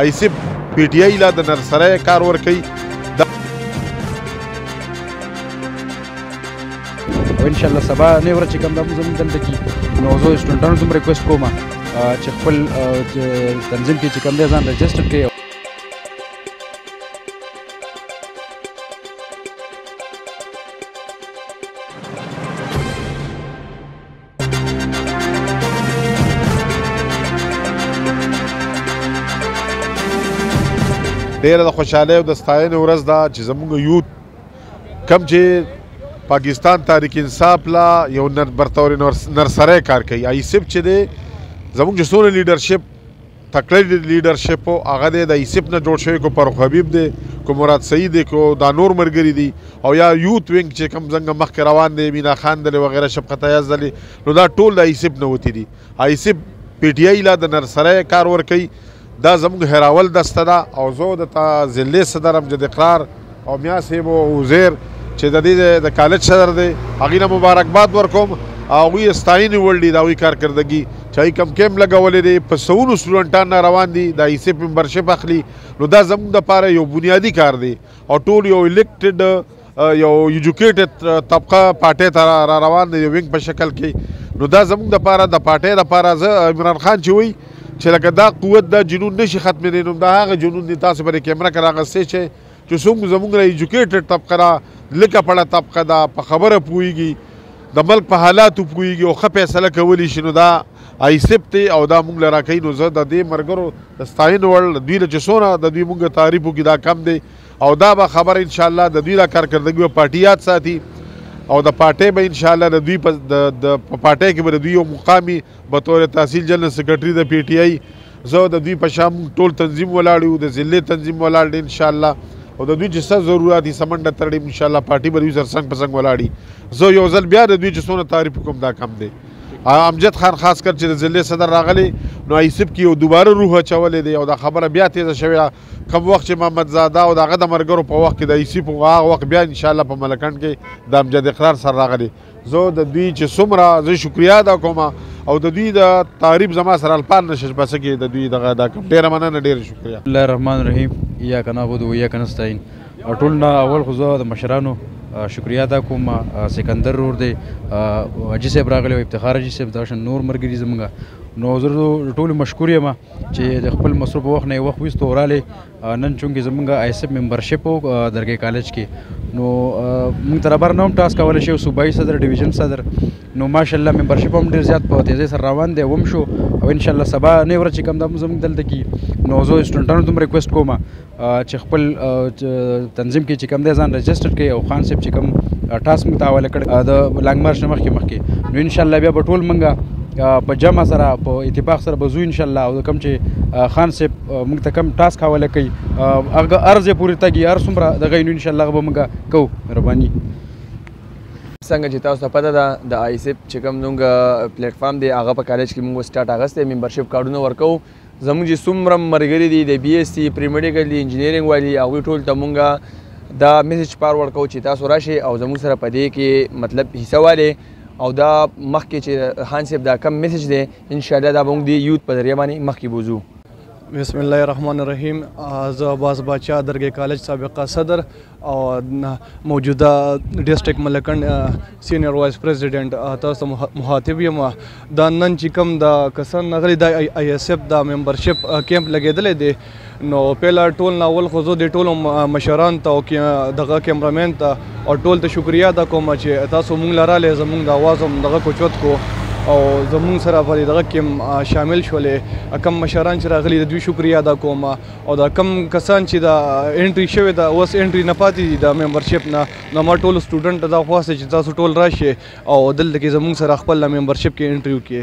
ایسب پی ټی آی لا د نرسرۍ کار ورکوي او ان شاء الله سبا نه ورځ چې کوم د زموږ دلته کې نو زه سټوډنټانو ته ریکوست کوم چې خپل تنظیم کې چې کوم دی ځان رجسټر کړي ډیره د خوشحالۍ او د ستاینې ورځ ده چې زموږ یوت کم چې پاکستان تحریک انصاف لا یو نر برتور نرسره کار کوي ایسب چې دی زموږ چې څونه لیډرشپ تکړه لیډر شپ هغه دی د ایسپ نه جوړ شوی کو فرخ حبیب دی کو مراد سعید دی کو دا نور مرګری دی او یا یوت وینګ چې کم څنګه مخک روان دی مینا خان دی وغیرہ شفقت ایاز دی نو دا ټول د ایسپ نه وتی دی ایسپ پی ټی آی لا د نرسره کار ور کوي دا زموږ هراول دسته دا او زه د ضلع صدر امجد اقرار او میا صاحب عزیر چې د دې د کالج صدر دی هغه له مبارکباد ورکوم او وی استاین ولډي دا وی کارکردګي چې کم کم لګولې دي په سونو سټوډنټان روان دي د ایسه ممبرشپ اخلي نو دا زموږ د پاره یو بنیادی کار دی او ټول یو الیکټډ یو ایجوکیټډ طبقه پارټي ته را روان دی یو وینګ په شکل کې نو دا زموږ د پاره د پارټي د پاره زه عمران خان چې وی چې لکه دا قوت دا جنون نشي ختمېدی نو دا هغه جنون دی تاسو پرې کیمره کې راغستې چې چې څومره زموږ را ایجوکیټډ طبقه را لکه پړه طبقه ده په خبره پوهېږي د ملک په حالاتو پوهېږي او ښه فیصله کولی شي نو دا ایسپ دی او دا موږ له راکوي نو زه د دې ملګرو د ستاینې وړ دوی له چې څونه د دوی موږ تعریف وکړي دا کم دی او دا به خبره انشاءالله د دوی دا کارکردګي به پارټي یاد ساتي او د پارټۍ به انشاءالله د دوی په پارټۍ کې به د دوی یو مقامي به تور تحصیل جنرال سیکرټری د پی ټی آی زه د دوی په شام ټول تنظیم ولاړ یو د ضلع تنظیم ولاړ دی ان شاء الله او د دوی چې څه ضرورت دي سمنډه ترډي ان شاء الله پارټي به دوی سره څنګه پسنګ ولاړی زه یو ځل بیا د دوی چې څونه تعریف کوم دا کم دی امجد خان خاص کر چې د ضلع صدر راغلی نو ایسب کې یو دوباره روح چولې دی او دا خبره بیا تیزه شوې کم وخت چې محمد زاده او دغه د مرګرو په وخت کې د ایسب هغه وخت بیا ان شاء الله په ملکند کې د امجد اقرار سره راغلی زه د دوی چې څومره زه شکریا ادا کوم او د دوی د تعریف زما سره الفاظ نشي بس کې د دوی دغه دا کوم ډیر مننه ډیر شکریا الله الرحمن الرحیم یا کنا بود و یا کنا ستاین ټول نه اول خو زه د مشرانو شکریا ادا کوم سکندر رور دی اجي صاحب راغلی او افتخار اجي صاحب دا شن نور مرګري زمونږ نو زه ټول مشکور یم چې د خپل مصروف وخت نه وخت وستو رااله نن چونګې زمونږ آی سپ ممبرشپ او درګې کالج کې نو موږ تر بر نوم ټاس کول شي صوبایي صدر ډیویژن صدر نو ماشاءالله ممبرشپ هم ډیر زیات په تیزه سره روان دی وم شو او ان شاء الله سبا نه ورځ چې کم د زموږ دلته کې نو زه سټډنټانو ته ریکوست کوم چې خپل تنظیم کې چې کم دی ځان رجسټر کړي او خان صاحب چې کم ټاسک متاول کړ د لانګ مارش مخ کې مخ کې نو ان شاء الله بیا ټول منګه په جمع سره په اتفاق سره بزو ان شاء الله او کوم چې خان صاحب موږ ته کم ټاسک حواله کوي هغه ارزه پوری تګي هر څومره دغه ان شاء الله به موږ کو مهرباني څنګه چې تاسو ته پته ده د آیسپ چې کوم زموږ پلیټ فارم دی هغه په کالج کې موږ سټارټ اغستی ممبرشپ کارډونه ورکو زموږ چې څومره مرګري دي د بي ایس سي پری میډیکل دي انجینیرینګ والی هغوی ټول ته موږ دا میسج پار ورکو چې تاسو راشي او زموږ سره په دې کې مطلب حصہ والي او دا مخکې چې هانسپ دا کم میسج دی ان شاء الله دا به موږ د یوت په ذریعہ باندې مخکې بوزو بسم الله الرحمن الرحیم زه عباس باچا درګې کالج سابقه صدر او موجوده ډیسټریکټ ملکند سینیئر وایس پریزیډنټ تاسو مخاطب یم دا نن چې کوم دا کسان نغلی دا آی ایس ایف دا ممبرشپ کیمپ لګیدلې دی نو پهلا ټول ناول خو زه د ټولو مشران ته او دغه کیمرامین ته او ټول ته شکریه ادا کوم چې تاسو مونږ لا رالی زمونږ د اواز هم دغه کوچوت کو او زمونږ سره په دغه کې شامل شولې کم مشران چې راغلي د دوی شکریه ادا کوم او دا کم کسان چې دا انټری شوی دا اوس انټری نه پاتې دي د ممبرشپ نه نو ما ټول سټوډنټ دا خواسته چې تاسو ټول راشي او دلته کې زمونږ سره خپل ممبرشپ کې انټریو کې